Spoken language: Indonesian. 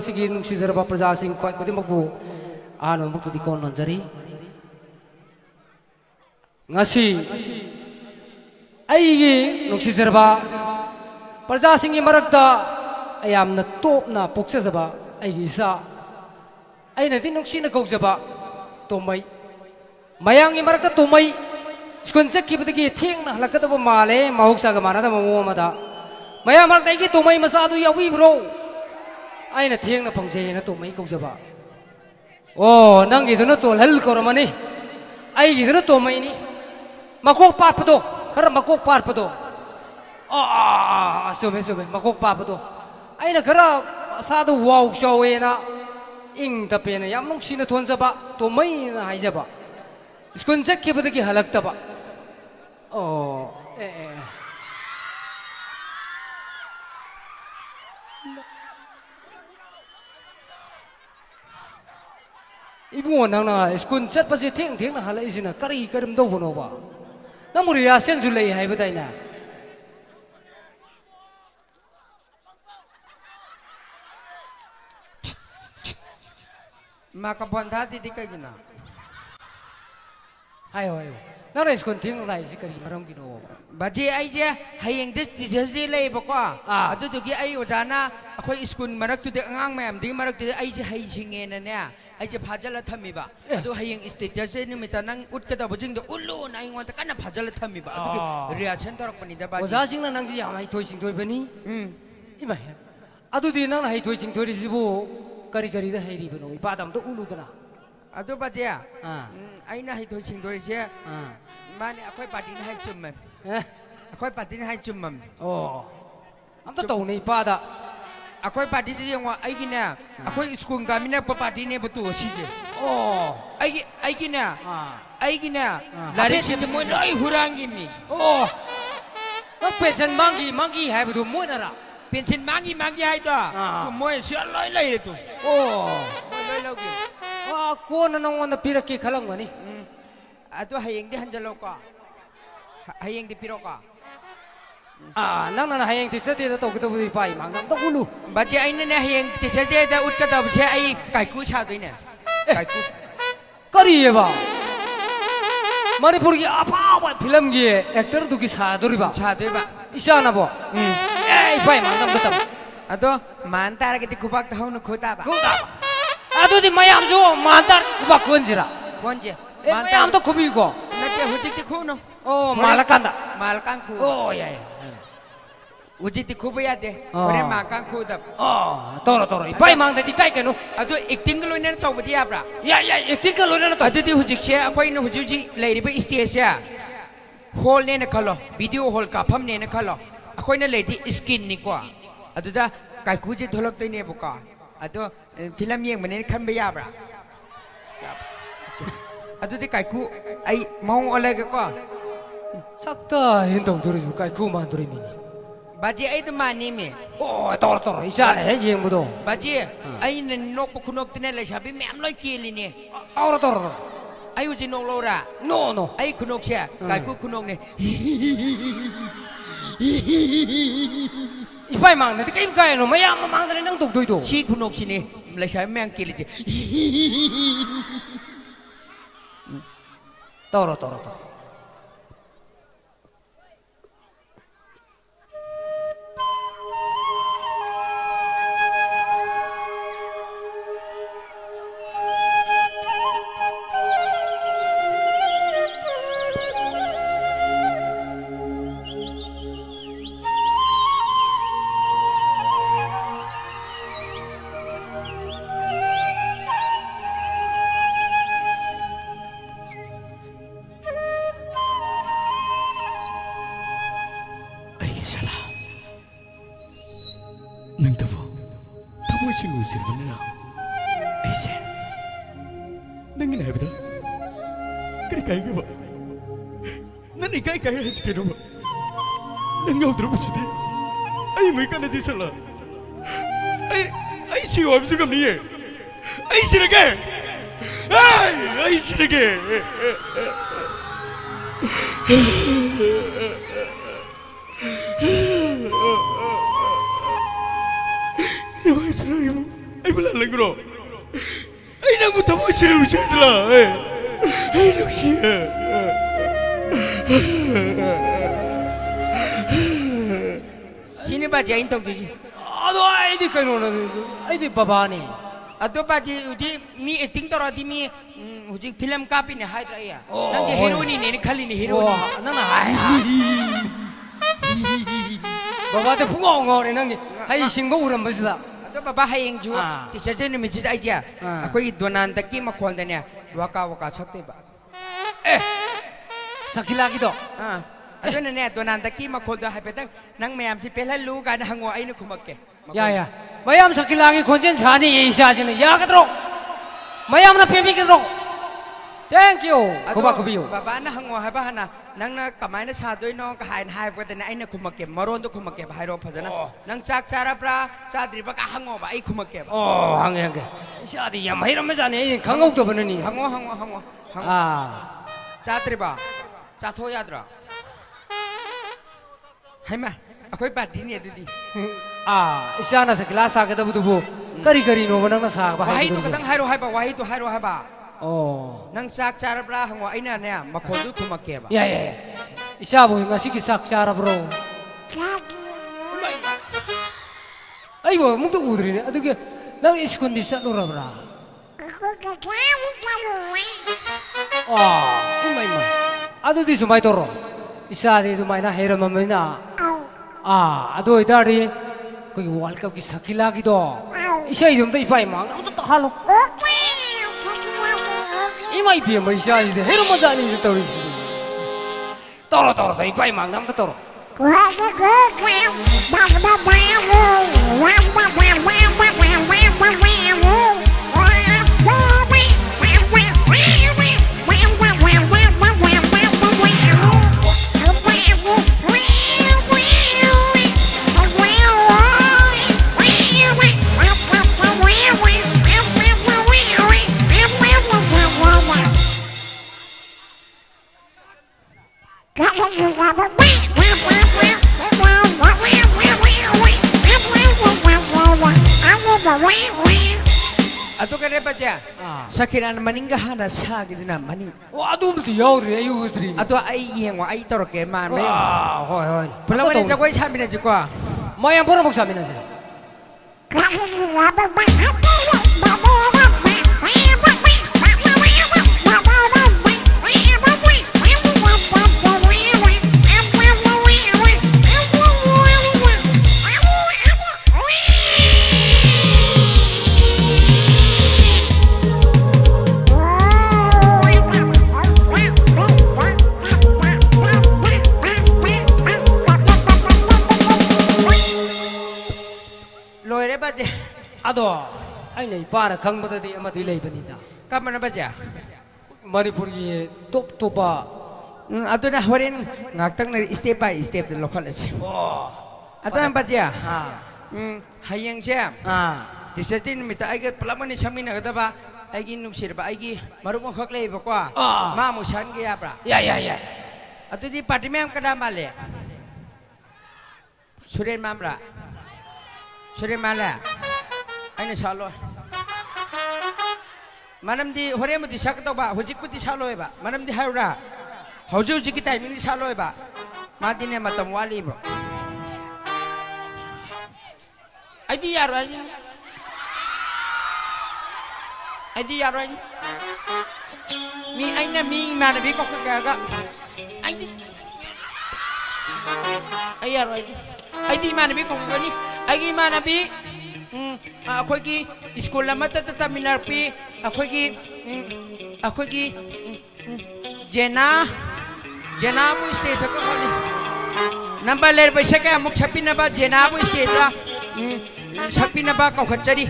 Sigin si serba persasing kuat ko anu, di magbu ano magbu di konon jari. Ngasi ay gi nung si serba persasing imaragta ayam na top na puksa saba ay sa, ay na din nung sinagaw saba tumay mayang imaragta tumay skun sa kibitigi ting na halakata ba male mahuk sa gamana da mamuamada mayang imaragta igi tumay masado yawi bro. ai na thiêng na phong chế na tu mấy công ba ô nang gì đó nó tu hell cơ mà nè ai gì đó na tu mấy nè mà cố phát bắt đầu khờ mà cố phát bắt đầu à sớm sớm mà cố phát bắt đầu ai na khờ sao đâu wow show ấy na ing tập này, yam nông xin na thuần ba tu mấy na hay ba school chắc kia bữa kia halak ba ô ibu nang na school chat pa si thing thing na hala isina kari karim do bono ba. Na muri ya sen hay hai badai na. Mà cái bọn thà thì đi cái gì nào ayo ayo na là school thing lại gì cái gì mà không kí nó bà chị ấy chứ hay anh đi đi chơi gì lấy bao qua à tôi tôi cái ấy ở nhà na khôi school mà rắc tôi được ngang mềm đi mà rắc tôi ấy chứ hay gì nghe nè aje phajal thami ba. Eh. Adu hayeng status ni mita nang ut ka da bojing do ullu na ing wa ta kana phajal thami ba. Adu ah. reaction tor pani da ba oja sing nang ji ya mai thoi sing thoi bani um hmm. ima adu di nang na hai thoi sing thoi si kari kari da hai ri bano ba dam do ullu da na. Adu ba je ya? ah. hmm, aina hai thoi sing thoi je ya? ah. mane akoi party na hai chum ma eh? akoi party hai chum ma oh. Am ta tau nei pa da. aku parti sih yang lah. hmm. aku ini ya. Aku sekolah kami ni apa parti ni betul sih. Oh, aku aku ya. Aikin ya. Lari sih tu mungkin lagi hurang. Oh, apa pensiun mangi mangi hai betul mungkin ada. Pensiun mangi mangi hai ha. tu. Mungkin siapa oh. lagi lagi itu. Oh, lagi lagi. Wah, aku nanang mana pirak ke kelang mana? Hmm. Aduh, hai yang dia hancur loka. Hai yang dia. Ah, nang nana hayang tisa tita to kita budi pai mang nang to ulu. Bati ay na na hayeng ti siya di da ut ka ta siya ay kay ku sa doy na. Kay ku. Kari ye ba? Manipur ki apa apa film ki actor tu ki saduri ba? Sa doy ba. Isa na bo. Eh, pai mang nang betam. Ato mantara kiti kubak tahu nu kota ba. Kuda. Ado di mayam jo mandar kuba kunjira. Konje. Eh, mayam to kubi ko. Na siya hujik ti ku no. Oh, malakanda. Ku. Oh, ya ya. uji ti khub ya de ore ma ka khu da oh toro toro pai mang de ti kai kenu adu acting lo ne to bdi abra ya ya acting lo ne to adu ti hujik se akoi no huju ji lai ribe stage ya hall ne ne khalo video hall ka pham ne ne khalo akoi ne lai ti skin ni ko adu da kai khu ji dholok te ne bu ka adu film yeng mane khan be ya abra adu ti kai khu ai maung ole ko sakta hin dong duri kai khu man duri mini baji ai to mani me oh tor tor isa le he jeng budo baji ai ne nok pukunok tene le sabi me am loi kili ne tor tor ai uji nok lora no no ai kunok sia kai ku kunok ne ipai mang ne kai kai no maya ma mang ne nang tok doi do si kunok sini le sabi me am kili je tor tor tor 能得不？他不是我媳妇呢，没事。能给来不得？给你改个吧。那你改改还是给了我？能给我得不起的？哎，没干那地事了。哎，哎，去我们这个你，哎，去那个，哎，哎，去那个。Alhamdulillah lah guru. Ai nak buta macam ni macam ni lah. Ai nak siapa? Sini baca intang tu. Aduh, ini kau nona, ini bapa ni. Aduh baca, uji ni acting tu rati ni. 우지 필름 카피네 하이드라이야. 난제 히로니네, 니 칼리네 히로니. 나나 아이. 바바테 풍어 엉어, 내 난게 하이 신고 우람 멋이다. बाबा हाँ जो टीचर से मिजित आइए अखोई दोना की मखोल वका वका सकते सखीलाद अने दोना की मखोल नंग मैम से पेल लुगा हंगो अ खुमके मैम सखीला खोज सहनी इसे यागद्रो मैम पेमीग्रो थैंक यू बाबा हंगो है हना नंगना कमाइना सादोइनो हाइन हाइबगदने आइना खुमके मरोन दो खुमके भाइरो फजना नंग चाक चाराप्रा चाद्रिबा का हंगो बा आई खुमके ओ हंगे हंगे शादी या महिरम में जाने तो हंगो हंगो हंगो आ चाथो यादरा दीदी आ इशाना से क्लास करी करी नो तो तो Oh. nang sak cara brah hong wai na nea makodu kuma keba. Ya ya ya. Ngasih ki sak cara bro. Ayo bu mung tu udri nang is kondisa tu ra bra. Ah, oh, ini main. Aduh di sumai toro. Isa di itu na hero mamina. Ah, aduh itu hari. Kau yang World Cup kila gitu. Isa itu main mang. Aku tuh tak halok. 이마 이피에 뭐 이샤지데 헤르 마자니 이제 떠리시. 떠로 떠로 더 이파이 망 남도 떠로. अतो tukar apa aja? Sakit anak meninggal ada sakit di. Wah, aduh, beli yau dia yuk. Atau ai yang wah, ai mana? Wah, hoi hoi. Pulau mana cakwa? Sambil aja kuah. Mau yang pura buksa minasih. ini para kang amat ilai benita. Kapan apa aja? Top topa. Hmm, Atau nah warin ngatang dari istep pa lokal aja. Oh. Hmm, Atau apa aja? Hayang siap. Di setin minta agar pelamun ini samin agar apa? Aiki nuksir pa aiki baru mau kok lagi. Ma musan ke apa? Ya ya ya. Atau di pati memang kenapa le? Ya? Sudah mamra. Sudah malah. Ini salah. मनमदी होरे मदी सकतोबा होजिक पति सालोयबा मनमदी हायरा होजु जिकि टाइमिंग सालोयबा मादिने मतम वालीबो आइदि यारो आइदि आइदि यारो आइदि मी आइना मी मान भी को कागा आइदि ai यारो आइदि आइदि मान भी को गनी आइदि मान भी अ खोई की स्कूल तमिलपी अखोगी अखोगी जेना जेना स्टेज नंबर लेर पैसा क्या मुख जेना स्टेज सकपीनब कौखचरी